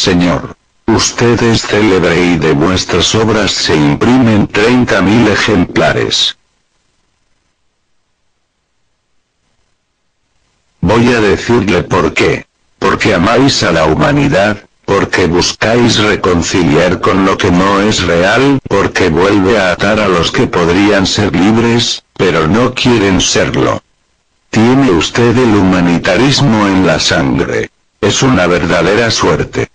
Señor. Usted es célebre y de vuestras obras se imprimen 30.000 ejemplares. Voy a decirle por qué. Porque amáis a la humanidad, porque buscáis reconciliar con lo que no es real, porque vuelve a atar a los que podrían ser libres, pero no quieren serlo. Tiene usted el humanitarismo en la sangre. Es una verdadera suerte.